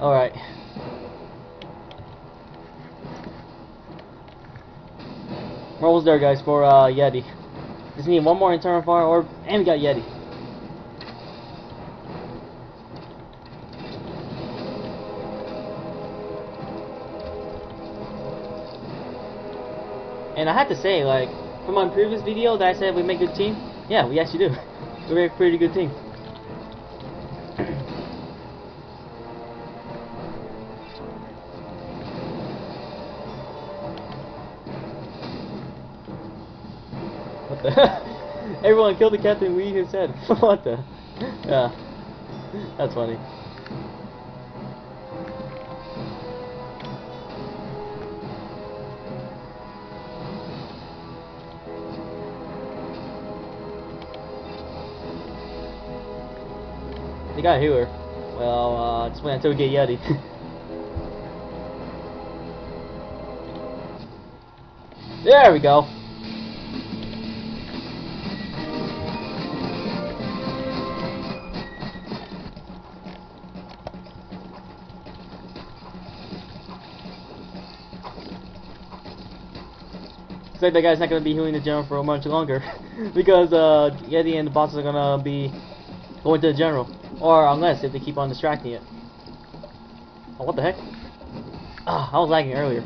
Alright. Almost there, guys, for uh, Yeti. Just need one more internal fire, or and we got Yeti. And I have to say, like, from my previous video that I said we make good team, yeah, we actually do. we make a pretty good team. What the? Everyone killed the captain. We even said, what the? Yeah, that's funny. They got healer. Well, uh, just wait until we get Yeti. there we go. Looks like that guy's not gonna be healing the general for much longer because uh, Yeti and the bosses are gonna be going to the general, or unless if they keep on distracting it. Oh, what the heck? Ah, I was lagging earlier.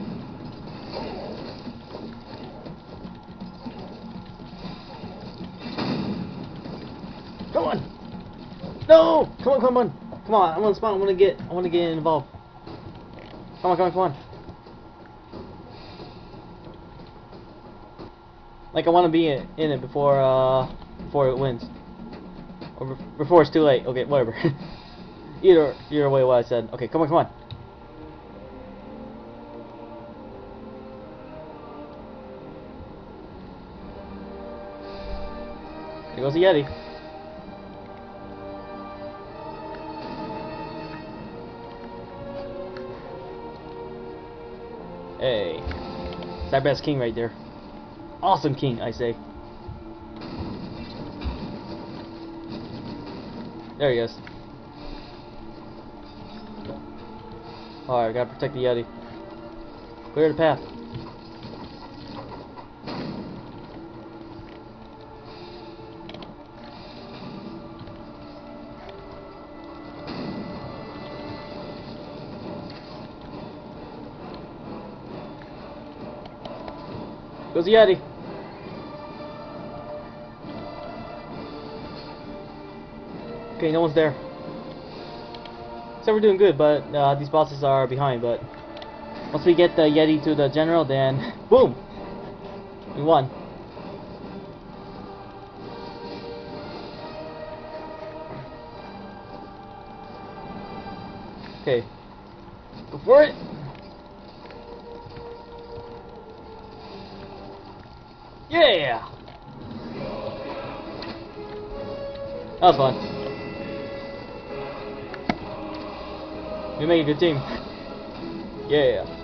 Come on! No! Come on, come on, come on! I want to spawn. I want to get. I want to get involved. Come on, come on, come on! Like I want to be in, it before uh before it wins, or before it's too late. Okay, whatever. either either way, what I said. Okay, come on, come on. Here goes the Yeti. Hey, that best king right there. Awesome king, I say. There he is. Alright, gotta protect the Yeti. Clear the path. Goes the Yeti. Okay, no one's there. So we're doing good, but uh, these bosses are behind. But once we get the Yeti to the general, then boom, we won. Okay, go for it. Yeah. That was fun. We made a good team. Yeah.